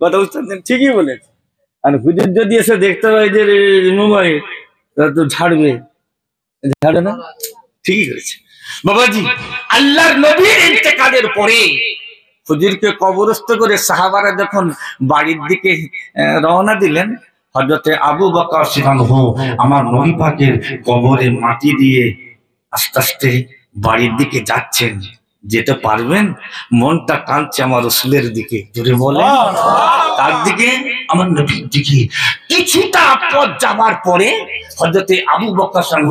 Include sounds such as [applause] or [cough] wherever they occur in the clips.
কথা বুঝতে? ঠিকই বলেছে। আর হুজুর যদি এসে দেখতে পাই যে তাহলে তো ঝাড়বে। ঝাড়ে না? ঠিকই করেছে। বাবাজি, আল্লাহর নবীর ইন্তেকালের পরে হুজুরকে কবরস্থ করে সাহাবারা যখন বাড়ির দিকে রওনা দিলেন হজরতে আবু বকর সিদ্ধান্ত আমার নবী পাকের কবরে মাটি দিয়ে আস্তে আস্তে বাড়ির দিকে যাচ্ছেন। যেতে পারবেন মনটা টানছে আমার রসুলের দিকে জুড়ে বলে তার দিকে আমার নবীর দিকে। কিছুটা পথ যাবার পরে হজরতে আবু বকর সাংহ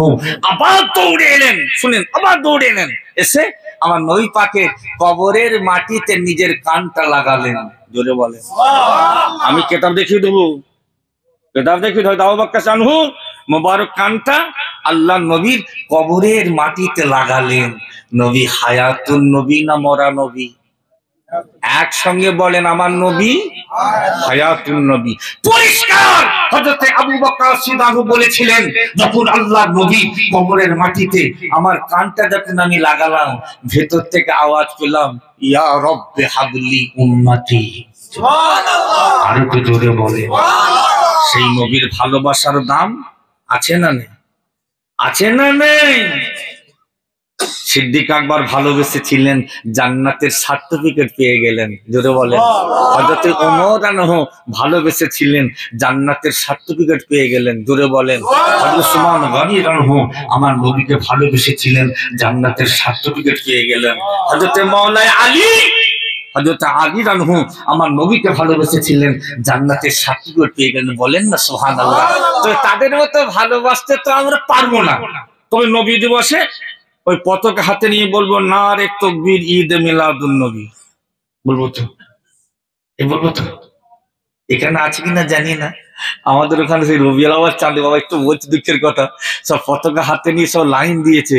আবার দৌড়ে এলেন। শুনেন আবার দৌড়ে এলেন। এসে আমার নই পাকে কবরের মাটিতে নিজের কানটা লাগালেন। জোরে বলেন। আমি কেতাব দেখিয়ে দেবো। কেতাব দেখিয়ে দেবো আবু বকর সাংহ মোবারক কানটা আল্লাহ নবীর কবরের মাটিতে লাগালেন। নবী হায়াতুন নবী না মরা নবী? একসঙ্গে বলেন আমার নবী হায়াতুন নবী। পরিষ্কার! হযরতে আবু বকর সিদ্দিক বলেছিলেন যখন আল্লাহ নবী কবরের মাটিতে আমার কানটা যখন আমি লাগালাম ভেতর থেকে আওয়াজ পেলাম ইয়া রব্বে হাবলি উম্মতি। আর একটু জোরে বলে সেই নবীর ভালোবাসার দাম আছে না নেই? আছে না নেই? সিদ্দিক আকবর ভালোবেসেছিলেন জান্নাতের সার্টিফিকেট পেয়ে গেলেন, জোরে বলেন। হজরতে ওমর আনহ ভালোবেসেছিলেন জান্নাতের সার্টিফিকেট পেয়ে গেলেন, জোরে বলেন। হজরত সুমান গনি আনহ আমার নবীকে ভালোবেসেছিলেন জান্নাতের সার্টিফিকেট পেয়ে গেলেন। হজরতে মৌলায় আলী হজরত আলী রানহু আমার নবীকে ভালোবেসেছিলেন, জান্নাতের সার্টিফিকেট পেয়ে গেলেন। বলেন না সোহান আল্লাহ তো তাদের মতো ভালোবাসতে তো আমরা পারব না। তবে নবী দিবসে ওই পতাকা হাতে নিয়ে বলব না রে তকবির ঈদ মিলাদুল নবী। বলব তো? এ বলব তো? এখানে আছে কিনা জানি না। আমাদের ওখানে সেই রবিউল আওয়াল চাঁদে বাবা একটু বলছে দুঃখের কথা। সব পতাকা হাতে নিয়ে সব লাইন দিয়েছে।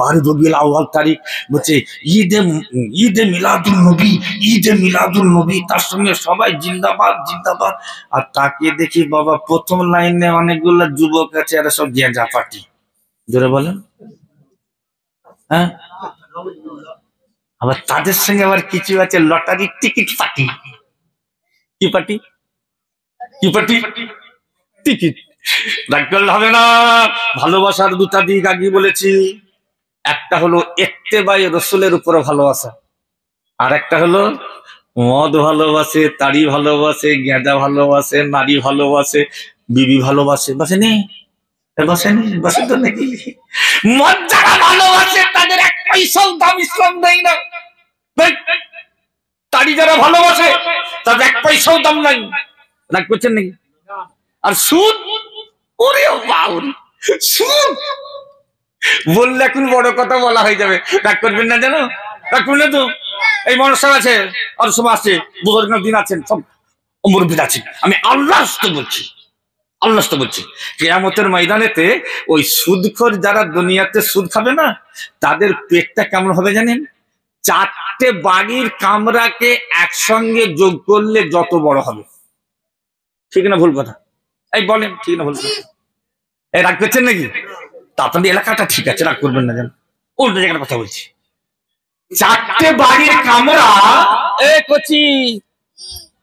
বারো রবিউল আওয়াল তারিখ বলছে, ঈদে ঈদে মিলাদুল নবী, ঈদে মিলাদুল নবী, তার সঙ্গে সবাই জিন্দাবাদ জিন্দাবাদ। আর তাকে দেখি বাবা, প্রথম লাইনে অনেকগুলো যুবক আছে আর সব গেঁজা পার্টি। জোরে বলেন। হ্যাঁ? আবার তাদের সঙ্গে আবার কিছু আছে, লটারির টিকিট পার্টি। কি পার্টি? কি পার্টি? টিকিট। হবে না ভালোবাসার দুটা দিক আগে বলেছি। একটা হলো একতে এত্তেবাই রসুলের উপরে ভালোবাসা। আর একটা হলো মদ ভালোবাসে তাড়ি ভালোবাসে, গেঁদা ভালোবাসে, নারী ভালোবাসে, বিবি ভালোবাসে। বাসে নেই বসেনি মদ যারা ভালোবাসে, তাদের এক পয়সাও দাম ইসলাম দেয় না। যারা ভালোবাসে, তাদের এক পয়সাও দাম নাই। রাগ করছেন নাকি? আর সুদ? ওরে বাউল সুদ? বললে এখন বড় কথা বলা হয়ে যাবে। রাগ করবেন না জানো রাগ না তো? এই মনসা আছে, আর সব আছে, বুজুর্গ দিন আছেন, সব মুরব্বীর আছেন আমি আল্লাহ বলছি আল্লাহ বলছি, কেয়ামতের ময়দানেতে ওই সুদখোর যারা দুনিয়াতে সুদ খাবে না, তাদের পেটটা কেমন হবে জানেন? চারটে বাড়ির কামরাকে একসঙ্গে যোগ করলে যত বড় হবে। ঠিক না ভুল কথা? এই বলেন, ঠিক না ভুল কথা। এই রাগ করছেন নাকি? তা আপনাদের এলাকাটা ঠিক আছে, রাগ করবেন না যেন। উল্টো জায়গার কথা বলছি। চারটে বাড়ির কামরা, এ কচি,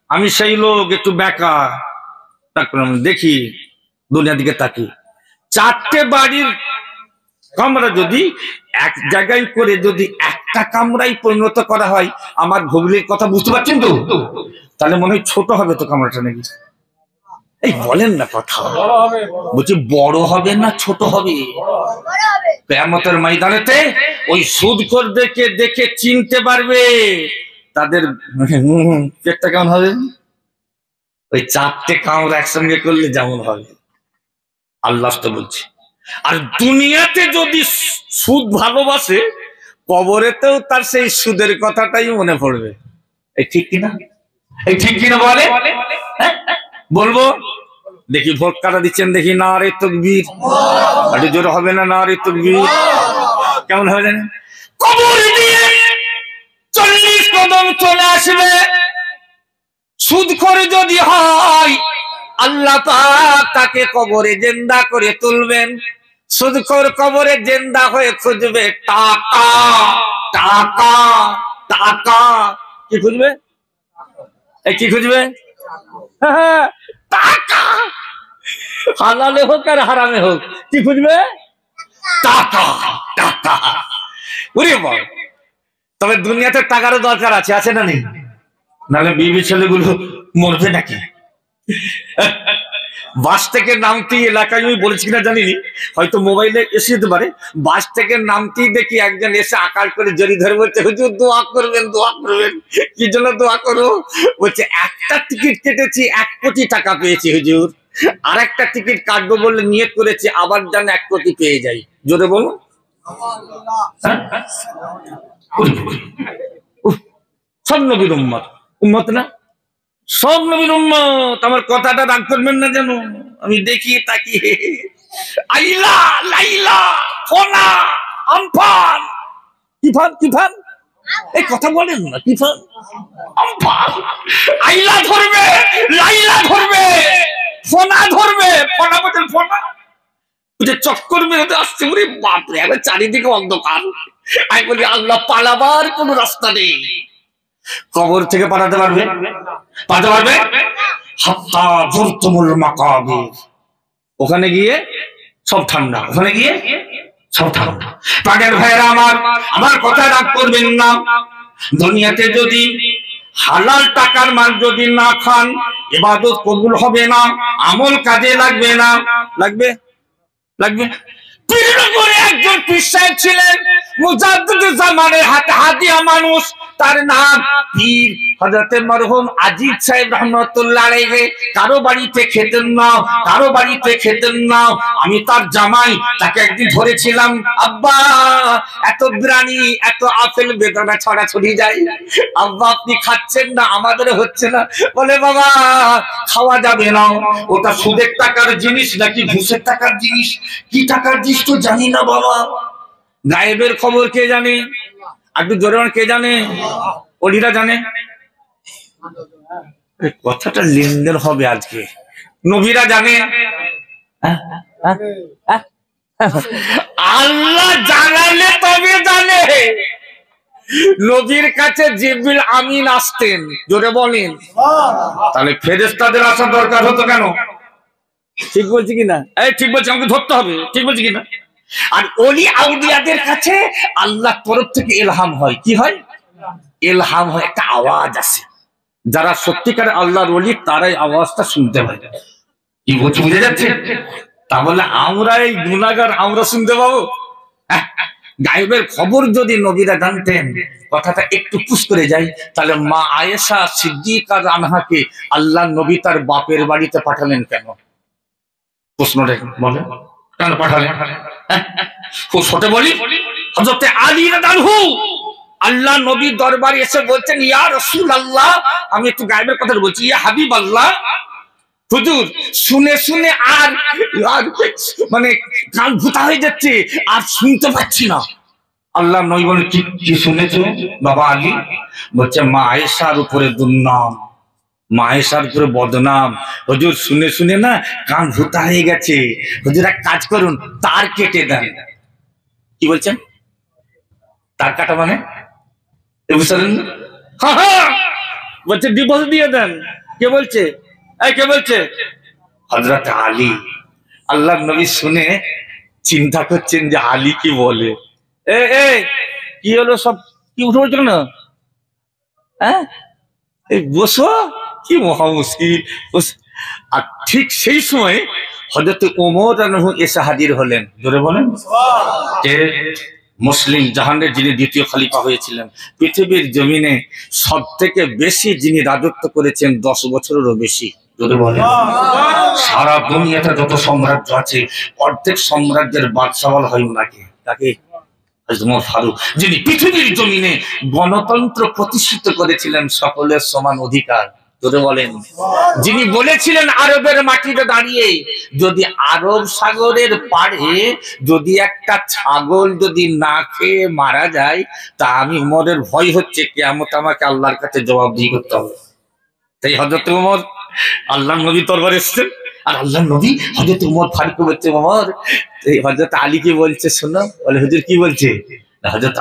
আমি সেই লোক একটু বেকার, তারপর দেখি, দুনিয়ার দিকে তাকি। চারটে বাড়ির কামরা যদি এক জায়গায় করে যদি একটা কামরাই পরিণত করা হয়, আমার ভৌগোলিক কথা বুঝতে পারছেন তো? তাহলে মনে হয় ছোট হবে তো কামরাটা নাকি? এই বলেন না কথা। বলছি, বড় হবে না ছোট হবে? কেয়ামতের ময়দানেতে ওই সুদখোর দেখে দেখে চিনতে পারবে। তাদের পেটটা কেমন হবে? ওই চারটে কামড় একসঙ্গে করলে যেমন হবে। আল্লাহ তো বলছে। আর দুনিয়াতে যদি সুদ ভালোবাসে, কবরেতেও তার সেই সুদের কথাটাই মনে পড়বে। এই ঠিক কিনা? এই ঠিক কিনা বলে? হ্যাঁ? বলব? দেখি ভোট কাটা দিচ্ছেন দেখি না রে তকবীর। একটু জোরে হবে না না রে তকবীর? কেমন হবে জানেন? কবর দিয়ে চল্লিশ কদম চলে আসবে। সুদ করে যদি হয় আল্লাহ পাক তাকে কবরে জেন্দা করে তুলবেন। সুদখোর কবরে জেন্দা হয়ে খুঁজবে টাকা টাকা টাকা। কি খুঁজবে? কি খুঁজবে? হ্যাঁ, টাকা। হালালে হোক আর হারামে হোক কি খুঁজবে টাকা টাকা। উরে বল তবে দুনিয়াতে টাকারও দরকার আছে আছে না নেই? নাহলে বিবি ছেলেগুলো মরবে নাকি? বাস থেকে নামতেই এলাকায় আমি বলেছি কিনা জানিনি, হয়তো মোবাইলে এসে যেতে পারে। বাস থেকে নামতেই দেখি একজন এসে আকার করে জড়ি ধরে বলছে, হুজুর, দোয়া করবেন দোয়া করবেন। কি জন্য দোয়া করো? বলছে, একটা টিকিট কেটেছি, এক কোটি টাকা পেয়েছি, হুজুর। আর একটা টিকিট কাটবো বলে নিয়ত করেছি, আবার যেন এক কোটি পেয়ে যাই। জোরে বলুন। হ্যাঁ? সব নবীর উম্মত। উম্মত না? সব নবীর উম্মত, আমার কথাটা রাগ করবেন না যেন। আমি দেখি তাকি আইলা লাইলা ফোনা আমফান। কিফান কিফান এই কথা বলেন না কিফান আমফান। আইলা ধরবে, লাইলা ধরবে ফোনা ধরবে ফোনা বলছেন ফোনা যে চক্কর মেরে আসছে, ওরে বাপরে, এবার চারিদিকে অন্ধকার। আমি বলি, আল্লাহ পালাবার কোনো রাস্তা নেই। কবর থেকে পালাতে পারবে? পালাতে পারবে? ওখানে গিয়ে সব ঠান্ডা। ওখানে গিয়ে সব ঠান্ডা। পাগের ভাইয়েরা আমার আমার কথা রাগ করবেন না। দুনিয়াতে যদি হালাল টাকার মাল যদি না খান এবাদত কবুল হবে না, আমল কাজে লাগবে না। লাগবে? লাগবে? পীরনগরে একজন ছিলেন হাতে হাতিয়া মানুষ, তার নাম পীর কারও বাড়িতে খেতেন কারও বাড়িতে খেতেন আমি তার জামাই, তাকে একদিন ধরেছিলাম, আব্বা, এত বিরানি এত আপেল বেদনা ছড়াছড়ি যায়। আব্বা, আপনি খাচ্ছেন না, আমাদের হচ্ছে না। বলে, বাবা, খাওয়া যাবে না। ওটা সুদের টাকার জিনিস নাকি ঘুষের টাকার জিনিস? কি টাকার জিনিস? তো জানি না বাবা। গায়েবের খবর কে জানে? একটু জোরে কে জানে? অলিরা জানে। কথাটা লেনদেন হবে আজকে। নবীরা জানে। হ্যাঁ? হ্যাঁ? হ্যাঁ? আল্লাহ জানালে তবে জানে। নবীর কাছে জিব্রিল আমিন আসতেন। জোরে বলেন। তাহলে ফেরেস্তাদের আসার দরকার হতো কেন? ঠিক বলছি কিনা? এই ঠিক বলছি আমাকে ধরতে হবে। ঠিক বলছি কিনা? আর অলি আউলিয়াদের কাছে আল্লাহ তরফ থেকে এলহাম হয়। কি হয়? এলহাম হয় একটা আওয়াজ আছে যারা সত্যিকার আল্লাহর অলি তারাই আওয়াজটা শুনতে পায়। কি বলছি বুঝে যাচ্ছে? তাহলে আমরা এই গুণাগার আমরা শুনতে পাবো? হ্যাঁ, গায়েবের খবর যদি নবীরা জানতেন কথাটা একটু পুশ করে যায় তাহলে মা আয়েশা সিদ্দিকার আনহাকে আল্লাহ নবী তার বাপের বাড়িতে পাঠালেন কেন? আল্লাহ নবী দরবারে এসে বলছেন, ইয়া রসুল আল্লাহ আমি একটু গায়েবের কথা বলছি, ইয়া হাবিব আল্লাহ হুজুর, শুনে শুনে আর মানে কান ভুতা হয়ে যাচ্ছে, আর শুনতে পাচ্ছি না। আল্লাহ নই বলে, কি কি শুনেছো বাবা আলী? বলছে, মা আয়েশার উপরে দুর্নাম। মা আয়েশার উপরে বদনাম। হুজুর, শুনে শুনে না কান ভুতা হয়ে গেছে। হুজুর, এক কাজ করুন, তার কেটে দেন। কি বলছেন? তার কাটা মানে। বলছে, ডিভোর্স দিয়ে দেন। কে বলছে? কে বলছে? হজরত আলী। আল্লাহ নবী শুনে চিন্তা করছেন যে আলী কি বলে। এ কি হলো সব? কি উঠে পড়ছো না হ্যাঁ? বসো। কি মহা আর ঠিক সেই সময় হজরত ওমর এসে হাজির হলেন। জোরে বলেন। যে মুসলিম জাহানের যিনি দ্বিতীয় খালিফা হয়েছিলেন, পৃথিবীর জমিনে সব থেকে বেশি যিনি রাজত্ব করেছেন দশ বছরেরও বেশি। সারা দুনিয়াতে যত সাম্রাজ্য আছে, অর্ধেক সাম্রাজ্যের বাদশাহ হয় ওনাকে। তাকে ফারুক, যিনি পৃথিবীর জমিনে গণতন্ত্র প্রতিষ্ঠিত করেছিলেন সকলের সমান অধিকার। যদি বলেন। যিনি বলেছিলেন আরবের মাটিতে দাঁড়িয়ে, যদি আরব সাগরের পাড়ে যদি একটা ছাগল যদি না খেয়ে মারা যায়, তা আমি উমরের ভয় হচ্ছে কেমন আমাকে আল্লাহর কাছে জবাব দিয়ে করতে হবে। তাই হজরত উমর, আল্লাহ নবী তরবার এসছেন, আর আল্লাহ নবী হজরত উমর ফারুক বলছে, উমর হজরত আলীকে বলছে, শোনো। বলে, হুজুর কি বলছে? হাজরত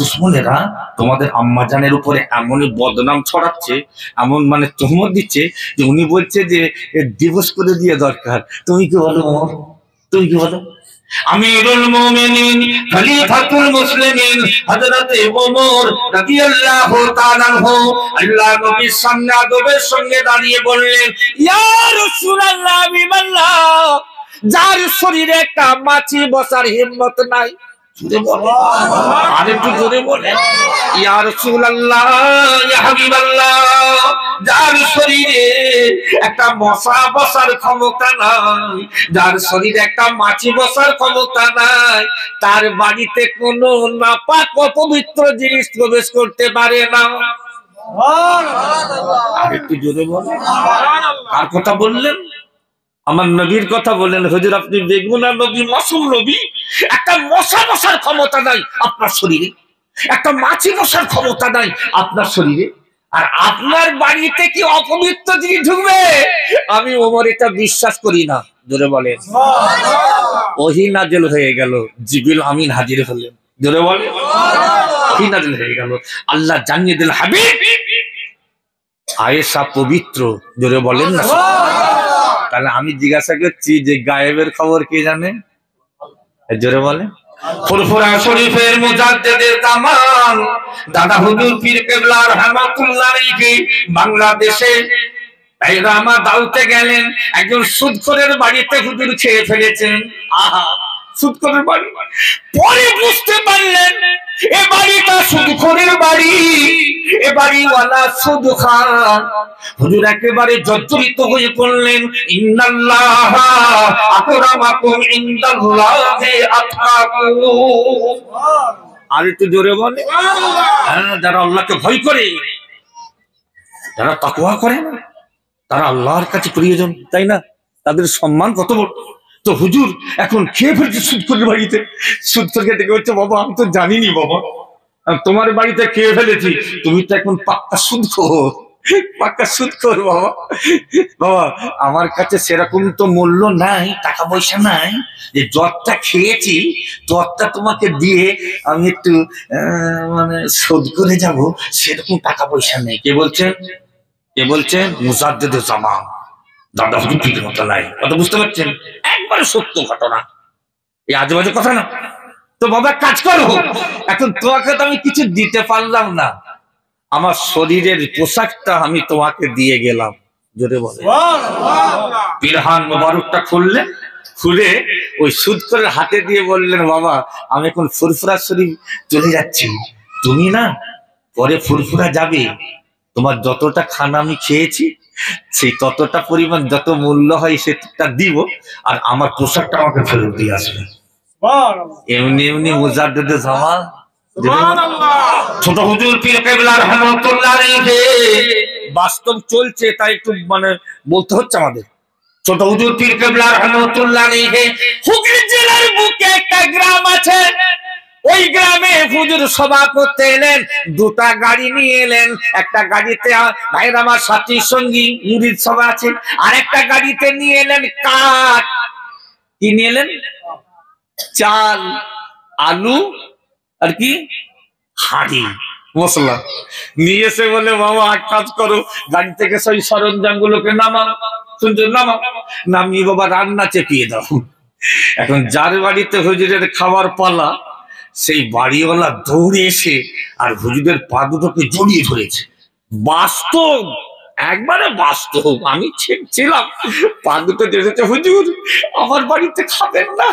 দুশ্মনেরা তোমাদের আম্মাজানের উপরে এমনই বদনাম ছড়াচ্ছে, এমন মানে দিচ্ছে যে উনি বলছে যে দিবস করে দিয়ে দরকার। তুমি কি বলো তুমি কি বলো? আমিরুল মুমিনিন, খলিফাতুল মুসলিমিন, হযরত ওমর রাদিয়াল্লাহু তাআলা আল্লাহ নবীর সামনে আদবের সঙ্গে দাঁড়িয়ে বললেন, ইয়া রাসূলুল্লাহ, বিমাল্লাহ, যার শরীরে একটা মাছি বসার হিম্মত নাই জোরে বলে। যার শরীরে একটা মশা বসার যার শরীরে একটা মাছি বসার ক্ষমতা নাই, তার বাড়িতে কোনো নাপাক অপবিত্র জিনিস প্রবেশ করতে পারে না। আর একটু জোরে বলে। আর কথা বললেন? আমার নবীর কথা বললেন। হুজুর, আপনি বেগুনা নবী, মাসুম নবী? একটা মশা বসার ক্ষমতা নাই আপনার শরীরে। একটা মাছি বসার ক্ষমতা নাই আপনার শরীরে। আর আপনার বাড়িতে কি অপবিত্র জিনিস ঢুকবে? আমি ওমর এটা বিশ্বাস করি না, জোরে বলেন। ওহি নাজেল হয়ে গেল, জিবিল আমিন হাজির হলেন। জোরে বলে ওহি নাজেল হয়ে গেল, আল্লাহ জানিয়ে দিল, হাবিব! আয়েশা পবিত্র, জোরে বলেন না। তাহলে আমি জিজ্ঞাসা করছি যে গায়েবের খবর কে জানে? জোরে বলে। ফুরফুরা শরীফের দাদা বাংলাদেশে? তাই দাউতে গেলেন, একজন সুদখোরের বাড়িতে হুজুর খেয়ে ফেলেছেন। আহা সুদখোরের বাড়ি। পরে বুঝতে পারলেন, এ বাড়িটা সুদখোরের বাড়ি, এ বাড়িওয়ালা সুদ খান হুজুর একেবারে জর্জরিত হয়ে পড়লেন ইন্নাল্লাহ আকরামাকুম ইনদাল্লাহি আতকাকুম আর একটু জোরে বলে হ্যাঁ যারা আল্লাহকে ভয় করে, যারা তাকওয়া করে তারা আল্লাহর কাছে প্রিয়জন, তাই না? তাদের সম্মান কত বড়? তো হুজুর, এখন খেয়ে ফেলছে সুদখোরের বাড়িতে। সুদখোরকে ডেকে হচ্ছে বাবা, আমি তো জানিনি বাবা। তোমার বাড়িতে খেয়ে ফেলেছি। তুমি তো এখন পাক্কা সুদখোর। পাক্কা সুদখোর বাবা। বাবা, আমার কাছে সেরকম তো মূল্য নাই, টাকা পয়সা নাই। যে জ্বরটা খেয়েছি জ্বরটা তোমাকে দিয়ে আমি একটু মানে শোধ করে যাব, সেরকম টাকা পয়সা নেই। কে বলছেন কে বলছেন মুসাদ্দেদ জামান দাদা হুজুর ঠিক মতো নাই। কথা বুঝতে পারছেন? একবারে সত্য ঘটনা। এই আজেবাজে কথা না। তো বাবা কাজ করো। এখন তোমাকে তো আমি কিছু দিতে পারলাম না। আমার শরীরের পোশাকটা আমি তোমাকে দিয়ে গেলাম। বলে। পিরহান মোবারকটা খুললেন খুলে ওই সুদ করে হাতে দিয়ে বললেন, বাবা, আমি এখন ফুরফুরা শরীফ চলে যাচ্ছি। তুমি না, পরে ফুরফুরা যাবে। তোমার যতটা খানা আমি খেয়েছি সেই ততটা পরিমাণ যত মূল্য হয় সেটা দিব আর আমার পোশাকটা আমাকে ফেরত দিয়ে আসবে। এমনি এমনি মুজাদ্দেদে জামাল ছোট হুজুর পীর কেবলা রহমাতুল্লাহ বাস্তব চলছে তাই একটু মানে বলতে হচ্ছে আমাদের। ছোট হুজুর পীর কেবলা রহমাতুল্লাহ হুগলি জেলার বুকে একটা গ্রাম আছে ওই গ্রামে হুজুর সভা করতে এলেন, দুটা গাড়ি নিয়ে এলেন। একটা গাড়িতে ভাইয়ের আমার সাথী সঙ্গী মুরিদ সভা আছে আর একটা গাড়িতে নিয়ে এলেন কাঠ। কি নিয়ে এলেন? চাল, আলু, আর কি? হাড়ি। মশলা। নিয়ে এসে বলে বাবা এক কাজ করো, গাড়ি থেকে সেই সরঞ্জাম গুলোকে নামাও, শুনছো, নামাও। নামিয়ে বাবা রান্না চেপিয়ে দাও। এখন যার বাড়িতে হুজুরের খাবার পালা সেই বাড়িওয়ালা দৌড়ে এসে আর হুজুরের পা দুটোকে জড়িয়ে ধরেছে। বাস্তব! একবারে বাস্তব! আমি ছিলাম, পা দুটো জড়িয়েছে হুজুর, আমার বাড়িতে খাবেন না?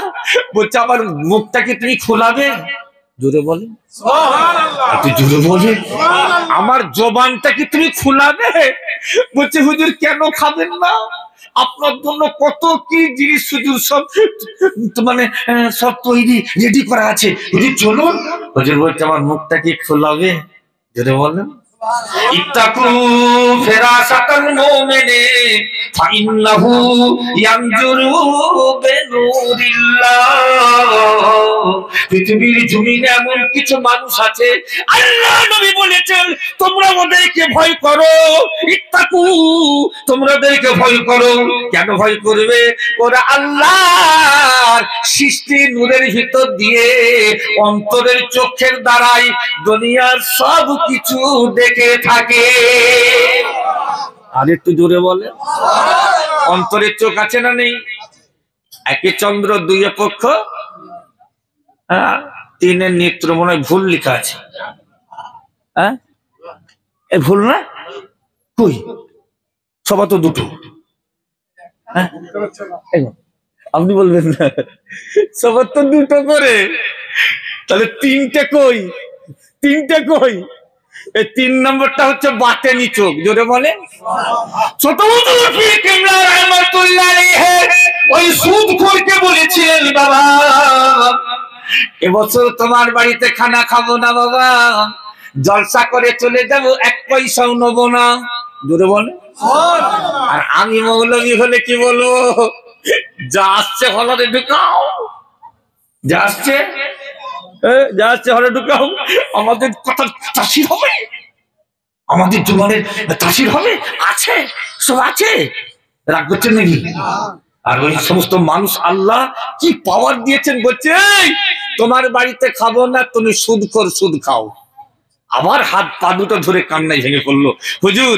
বলছে, আমার মুখটাকে তুমি খোলাবে? জোরে বলেন। একটু জোরে বলে আমার জবানটা কি তুমি খোলাবে? বলছে হুজুর কেন খাবেন না? আপনার জন্য কত কি জিনিস হুজুর সব মানে সব তৈরি রেডি করা আছে। হুজুর চলুন। হুজুর বলছে আমার মুখটা কি খোলাবে? জোরে বলেন। ইত্তাকু ফাইন্নাহু ইয়ানজুরু পৃথিবীর জমিনে এমন কিছু মানুষ আছে, আল্লাহ নবী বলেছেন, তোমরা ওদেরকে ভয় করো। ইত্তাকু, তোমরা ওদেরকে ভয় করো। কেন ভয় করবে? ওরা আল্লাহর সৃষ্টি নূরের ভিতর দিয়ে অন্তরের চোখের দ্বারাই দুনিয়ার সব কিছু দেখে থাকে। আর একটু জোরে বলে অন্তরের চোখ আছে না নেই? একে চন্দ্র দুই পক্ষ হ্যাঁ, তিনের নেত্র মনে ভুল লেখা আছে। হ্যাঁ? ভুল না? কই? সবার তো দুটো। হ্যাঁ? আপনি বলবেন না। সবার তো দুটো করে। তাহলে তিনটে কই? তিনটে কই? তিন নম্বরটা হচ্ছে বাতেনি চোখ, জোরে বলে। ওই সুদ বলেছিলেন, বাবা, এবছর তোমার বাড়িতে খানা খাব না, বাবা। জলসা করে চলে যাব, এক পয়সাও নেব না। জোরে বলে। আর আমি মৌলবী হলে কি বলব? যা আসছে হলরে ঢুকাও। যা আসছে যা হলে ঢুকাও। আমাদের কথা তাসির হবে? আমাদের জীবনের তাসির হবে? আছে সব আছে। রাগ করছেন নাকি? আর ওই সমস্ত মানুষ আল্লাহ কি পাওয়ার দিয়েছেন বলছে তোমার বাড়িতে খাব না তুমি সুদ কর সুদ খাও। আবার হাত পা দুটো ধরে কান্নায় ভেঙে পড়ল। হুজুর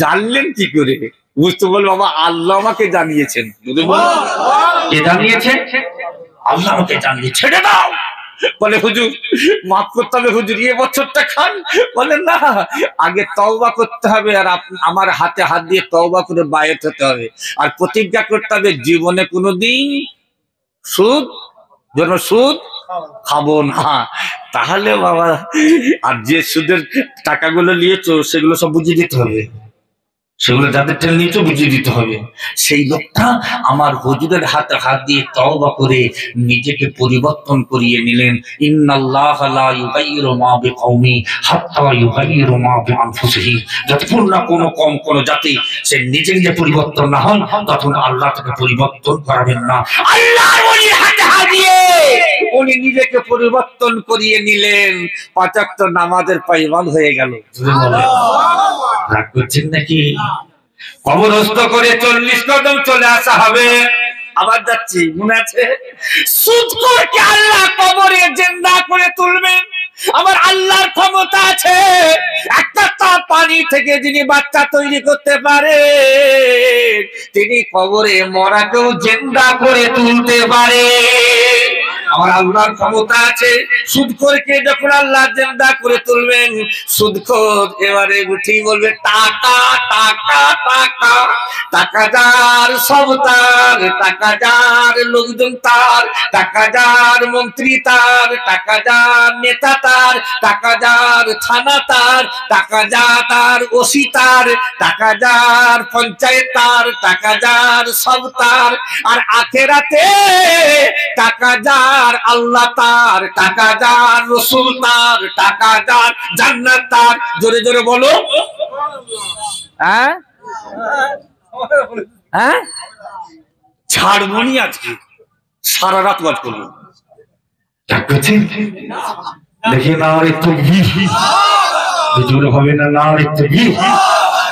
জানলেন কি করে? বুঝতে বল বাবা আল্লাহ আমাকে জানিয়েছেন। যদি বলো, জানিয়েছে? আল্লাহ আমাকে জানিয়ে ছেড়ে দাও। বলে, হুজুর, মাফ করতে হবে, হুজুর এ বছরটা খান। বলে, না, আগে তওবা করতে হবে আর আমার হাতে হাত দিয়ে তওবা করে বায়ত হতে হবে। আর প্রতিজ্ঞা করতে হবে, জীবনে কোনোদিন সুদ, যেন সুদ খাব না। তাহলে বাবা, আর যে সুদের টাকাগুলো নিয়েছো, সেগুলো সব বুঝিয়ে দিতে হবে। সেগুলো যাদের টেল বুঝিয়ে দিতে হবে। সেই লোকটা আমার হুজুরের হাতে, হাত দিয়ে তওবা করে নিজেকে পরিবর্তন করিয়ে নিলেন। যতক্ষণ না কোনো কম, কোনো জাতি সে নিজে নিজে পরিবর্তন না হন তখন আল্লাহ তাকে পরিবর্তন করাবেন না। আল্লাহ হাতে হাত দিয়ে। উনি নিজেকে পরিবর্তন করিয়ে নিলেন। পাঁচাত্তর নামাজের পাইবাল হয়ে গেল। রাগ করছেন নাকি? কবরস্থ করে চল্লিশ কদম চলে আসা হবে। আবার যাচ্ছি মনে আছে? সুদ করে আল্লাহ কবরে জেন্দা করে তুলবেন আমার আল্লাহর ক্ষমতা আছে। একটা তা পানি থেকে যিনি বাচ্চা তৈরি করতে পারে তিনি কবরে মরাকেও জেন্দা করে তুলতে পারে। আমার আল্লাহর ক্ষমতা আছে। সুদখোরকে যখন আল্লাহ জেন্দা করে তুলবেন, সুদখোর এবারে উঠি বলবে, টাকা টাকা টাকা টাকা যার সব তার টাকা যার লোকজন তার, টাকা যার মন্ত্রী তার, টাকা যার নেতা তার, টাকা যার থানা তার, টাকা যা তার ওসি তার, টাকা যার পঞ্চায়েত তার, টাকা যার সব তার, আর আখেরাতে টাকা যার আল্লাহ তার টাকা যার রসুল তার টাকা যার জান্নাত তার জোরে জোরে বলো হ্যাঁ হ্যাঁ ছাড়বনি আজকে সারা রাত ওয়াজ করবো দেখে না আর একটু জোরে হবে না না আর একটু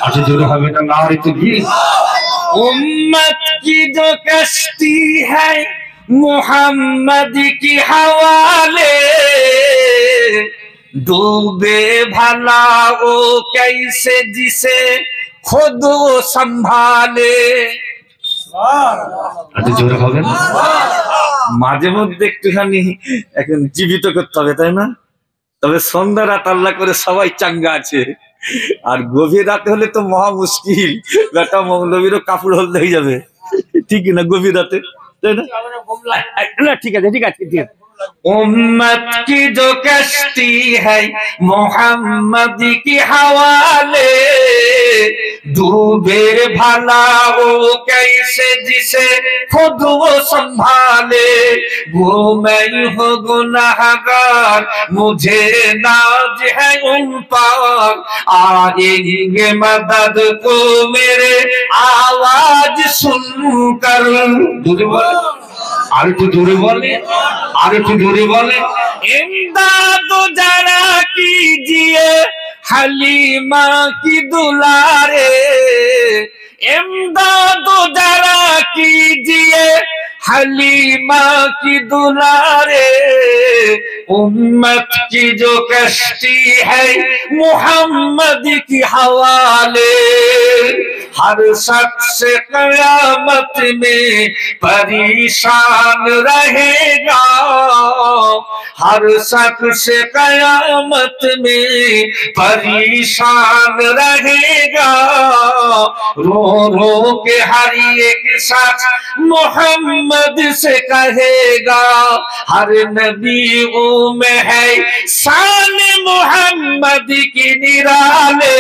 আচ্ছা জোরে হবে না না আর একটু उम्मत की जो कश्ती है मोहम्मद की हवाले डूबे भला वो कैसे जिसे खुद वो संभाले আচ্ছা জোরে হবে না মাঝে মধ্যে একটুখানি এখন জীবিত করতে হবে তাই না তবে সন্ধ্যা রাত আল্লাহ করে সবাই চাঙ্গা আছে আর গভীর রাতে হলে তো মহা মুশকিল বেটা মৌলবীরও কাপড় হলদে হয়ে যাবে ঠিক না গভীর রাতে তাই না? না ঠিক আছে ঠিক আছে ঠিক আছে। उम्मत की जो कश्ती है, मोहम्मद की हवाले। डूब भला वो कैसे जिसे खुद वो संभाले। वो मैं हूँ गुनाहगार, मुझे नाज है उन पर। आएँगे मदद को मेरे आवाज़ सुनकर। আর একটু দূরে বলে আর একটু দূরে বলে इमदाद जरा कीजिए हलीमा की दुलारे इमदाद जरा कीजिए हलीमा की दुलारे उम्मत की जो कश्ती है मोहम्मद की हवाले हर से कयामत में परेशान रहेगा। हर सक से कयामत में परेशान रहेगा। रो रो के हर एक शख्स मोहम्मद से कहेगा, हर नबी में है शान मोहम्मद की निराले।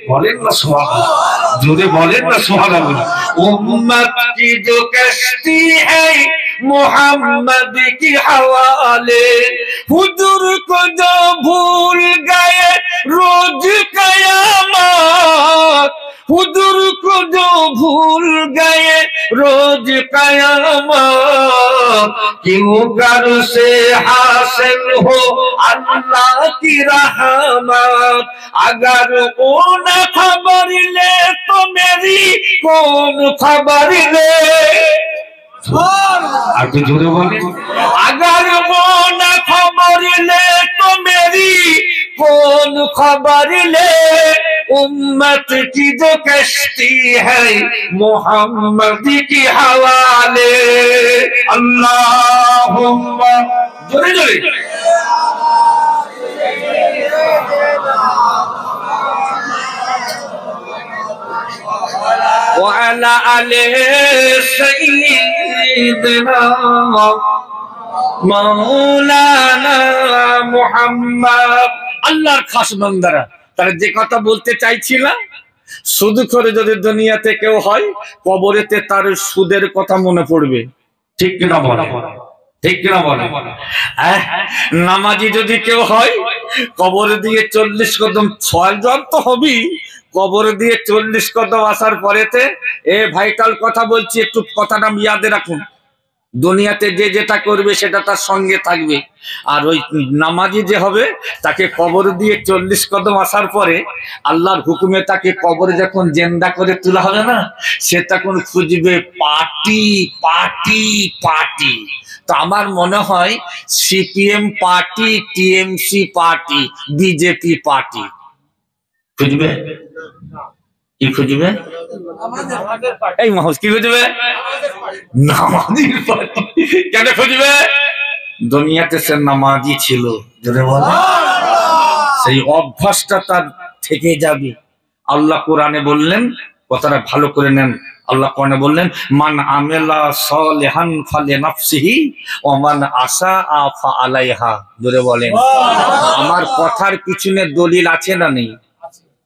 बोलेगा सुहा जोरे बोलें ना सुभान अल्लाह उम्मत की जो कश्ती है मोहम्मद की हवाले हुजूर को जो भूल गए रोज कयामत हुजूर को जो भूल गए रोज कयामत क्यों घर से हासिल हो अल्लाह की रहमत अगर वो न खबर ले तो मेरी कौन खबर ले आप जोरे बोले अगर वो न खबर ले तो मेरी कौन खबर ले उम्मत की जो कश्ती है मोहम्मद की हवाले अल्लाह जोरे जोरे وعلى آل سيدنا মাওলানা মুহাম্মদ আল্লাহর খাস বান্দারা তারা যে কথা বলতে চাইছিলাম শুধু করে যদি দুনিয়াতে কেউ হয় কবরেতে তার সুদের কথা মনে পড়বে ঠিক কিনা বলে ঠিক কিনা বলে আহ, নামাজি যদি কেউ হয় কবরে দিয়ে চল্লিশ কদম ছয় জন তো হবেই কবরে দিয়ে চল্লিশ কদম আসার পরেতে, এ ভাইটাল কথা বলছি, একটু কথাটা ইয়াদে রাখুন। দুনিয়াতে যে যেটা করবে, সেটা তার সঙ্গে থাকবে। আর ওই নামাজি যে হবে, তাকে কবর দিয়ে চল্লিশ কদম আসার পরে, আল্লাহর হুকুমে তাকে কবরে যখন জেন্দা করে তোলা হবে না, সে তখন খুঁজবে, পার্টি পার্টি পার্টি। তো আমার মনে হয়, CPM party, TMC party, BJP party. খুঁজবে? কি খুঁজবে? এই মহস কি খুঁজবে? নামাজির পার্টি কেন খুঁজবে? দুনিয়াতে সে নামাজি ছিল সেই অভ্যাসটা তার থেকে যাবে। আল্লাহ কোরআনে বললেন কথাটা ভালো করে নেন। আল্লাহ কোরআনে বললেন মান আমেলা সলেহান ফালে নাফসিহি ও মান আসা আফা আলাইহা। জোরে বলেন। আমার কথার পিছনে দলিল আছে না নেই?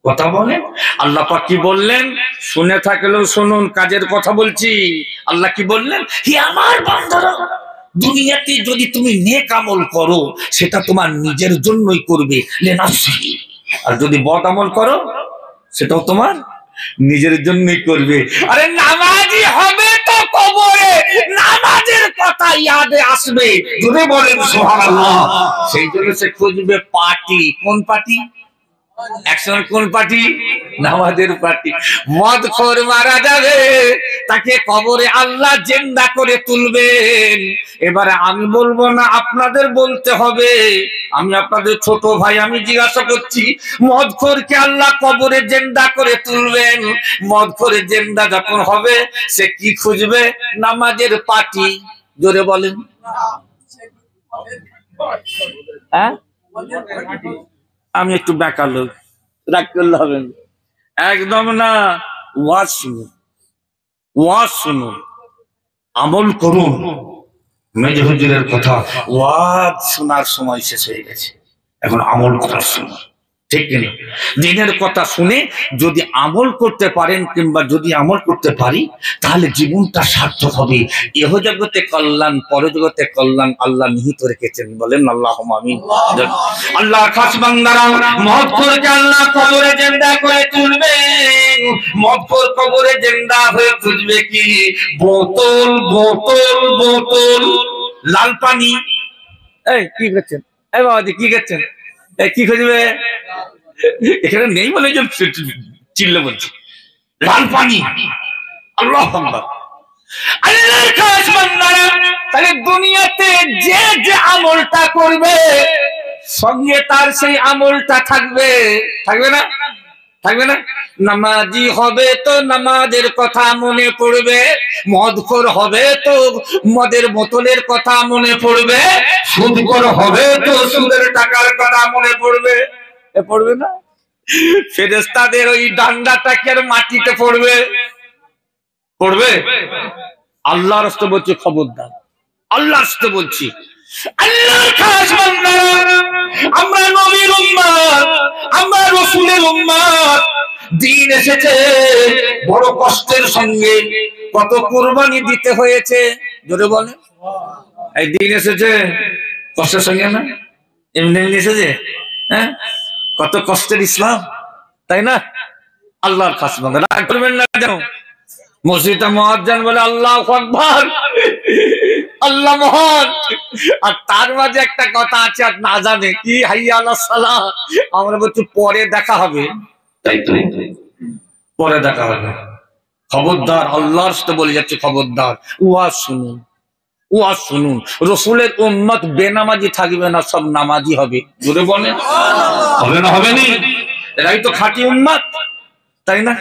কথা বলেন। আল্লাহ কি বললেন? শুনে থাকলেও শুনুন, কাজের কথা বলছি। আল্লাহ কি বললেন? হি আমার বান্দারা, দুনিয়াতে যদি তুমি নেক আমল করো, সেটা তোমার নিজের জন্যই করবে। আর যদি বদ আমল করো, সেটাও তোমার নিজের জন্যই করবে। আরে নামাজি হবে তো কবরে, নামাজের কথা ইয়াদে আসবে। যদি বলেন সেই জন্য সে খুঁজবে পার্টি কোন পার্টি কোন পার্টি? নামাজের পার্টি। মদ খোর মারা যাবে, তাকে কবরে আল্লাহ জেন্দা করে তুলবেন। এবারে আমি বলব না, আপনাদের বলতে হবে। আমি আপনাদের ছোট ভাই, আমি জিজ্ঞাসা করছি, মদ খোরকে আল্লাহ কবরে জেন্দা করে তুলবেন? মদ খোরে জেন্দা যখন হবে, সে কি খুঁজবে? নামাজের পার্টি। জোরে বলেন। হ্যাঁ? আমি একটু বেকার লোক। রাগ করলে হবে একদম না। ওয়াজ শুনুন। ওয়াজ শুনুন। আমল করুন। মেজ হুজুরের কথা। ওয়াজ শোনার সময় শেষ হয়ে গেছে। এখন আমল করার সময়। ঠিক কিনা দিনের কথা শুনে যদি আমল করতে পারেন কিংবা যদি আমল করতে পারি, তাহলে জীবনটা সার্থক হবে। এহ জগতে কল্যাণ, পরজগতে কল্যাণ আল্লাহ নিহিত রেখেছেন বলেন আল্লাহ আমিন। আল্লাহ খাস বান্দারা আল্লাহ কবরে করে তুলবে। কবরে হয়ে তুলবে কি? বোতল বোতল বোতল। লাল পানি। এই, কি করছেন এই বাবাজি, কি করছেন কি খুঁজবে এখানে নেই বলে চিল্লে বলছি। লাল পানি আল্লাহ তাহলে দুনিয়াতে যে যে আমলটা করবে, সঙ্গে তার সেই আমলটা থাকবে। থাকবে না? থাকবে না? নামাজি হবে তো নামাজের কথা মনে পড়বে, মদখোর হবে তো মদের বোতলের কথা মনে পড়বে, সুদখোর হবে তো সুদের টাকার কথা মনে পড়বে। এ পড়বে না? ফেরেস্তাদের ওই ডান্ডাটা কি আর মাটিতে পড়বে? পড়বে? আল্লাহ হস্তে বলছি, খবরদার। আল্লাহর হস্তে বলছি, আল্লাহর দিন এসেছে, বড় কষ্টের সঙ্গে। কত কুরবানি দিতে হয়েছে বলে এই দিন এসেছে, কষ্টের সঙ্গে না? এমনি এমনি এসেছে? হ্যাঁ? কত কষ্টের ইসলাম, তাই না? আল্লাহর বান্দা রাগ করবেন না যেন মসজিদে মহাজান বলে আল্লাহ আকবার। আল্লাহ মহান। আর তার মাঝে একটা কথা আছে, আর না জানে। কি হাইয়া আল্লাহ সালাহ আমরা বলছি পরে দেখা হবে। তাই পরে দেখা হবে খবরদার, আল্লাহর সাথে বলে যাচ্ছে খবরদার। উহা শুনুন। উহা শুনুন, রসুলের উম্মত বেনামাজি থাকবে না, সব নামাজি হবে। জোরে বলে হবে না, হবে নি? এরাই তো খাঁটি উম্মত। তাই না?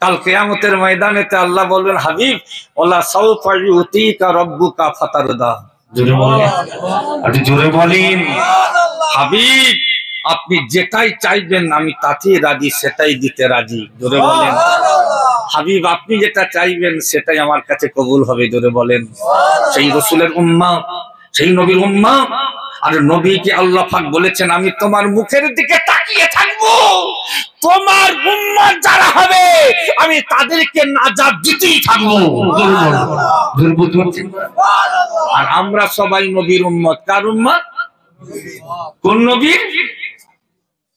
কাল কেয়ামতের ময়দানে ময়দানেতে আল্লাহ বলবেন, হাবিব, ওলা সৌফা ইউতিকা রব্বুকা ফাতারদা। জোরে বলেন। আপনি জোরে বলেন। হাবিব, আপনি যেটাই চাইবেন, আমি তাতেই রাজি, সেটাই দিতে রাজি। জোরে বলেন। হাবিব, আপনি যেটা চাইবেন সেটাই আমার কাছে কবুল হবে, জোরে বলেন। সেই রসুলের উম্মা, সেই নবীর উম্মা। আর নবীকে আল্লাহ পাক বলেছেন, আমি তোমার মুখের দিকে তাকিয়ে থাকব? তোমার উম্মত যারা হবে, আমি তাদেরকে নাজাত দিতেই থাকব। আর আমরা সবাই নবীর উম্মত। কার উম্মত? কোন নবীর?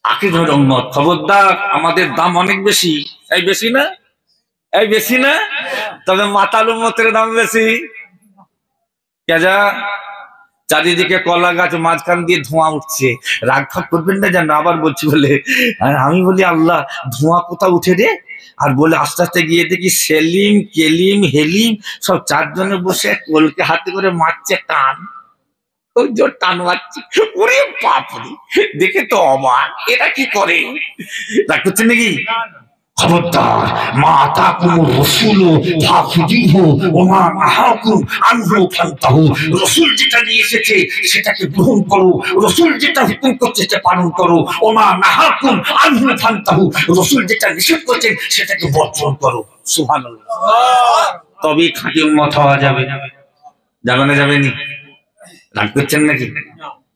আকিদের উম্মত। খবরদার, আমাদের দাম অনেক বেশি। এই বেশি না? এই বেশি না? তবে মাতাল উম্মতের দাম বেশি। কেজা চারিদিকে কলা গাছ, মাঝখান দিয়ে ধোঁয়া উঠছে। রাগ ফাগ করবেন না যেন, আবার বলছি বলে। আর আমি বলি, আল্লাহ, ধোঁয়া কোথাও উঠে রে? আর বলে আস্তে আস্তে গিয়ে দেখি সেলিম, কেলিম, হেলিম, সব চারজনে বসে কলকে হাতে করে মারছে টান ওই টান দেখে তো অবাক। এরা কি করে? করছে নাকি? খবরদার, মা তাকুম রসুল ফাখুদিহু ওমা নাহাকুম আনহু ফান্তাহু রসুল যেটা নিয়ে এসেছে, সেটাকে গ্রহণ করো। রসুল যেটা হুকুম করছে, সেটা পালন করো। ওমা নাহাকুম আনহু ফান্তাহু রসুল যেটা নিষেধ করছেন, সেটাকে বর্জন করো। সুবহানাল্লাহ। তবেই খাঁটি উম্মত হওয়া যাবে। যাবে না যাবে নি? রাগ করছেন নাকি?